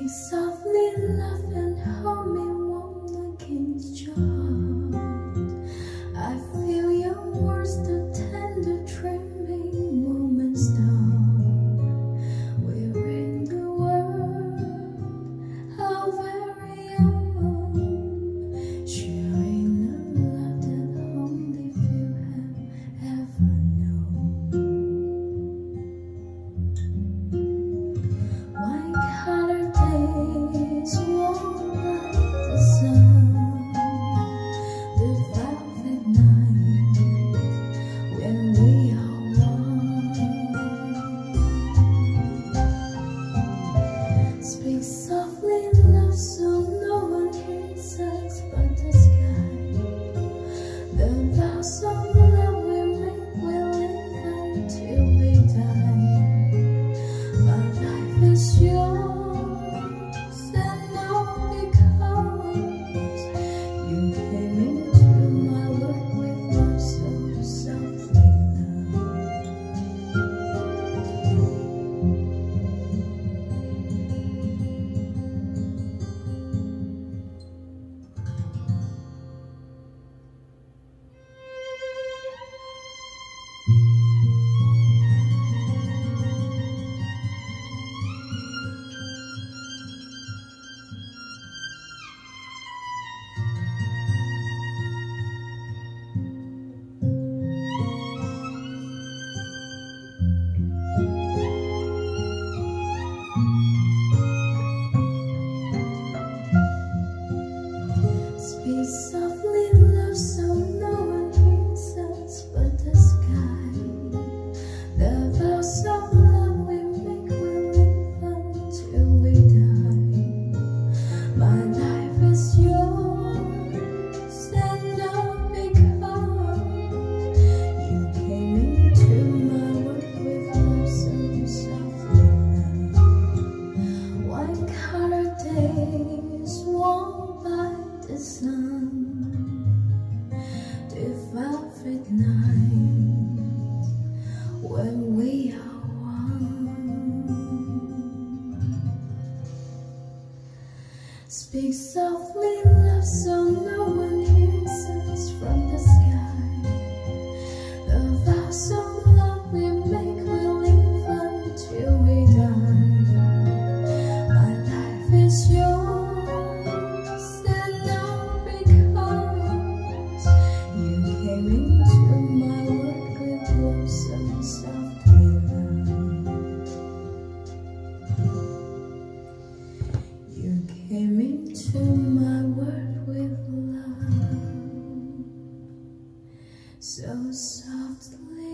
Be softly laughing, me warm against your miss you. Velvet night when we are one. Speak softly, love, so no one hears us from the sky. The vows of love we make will live until we die. My life is yours, my with love. So softly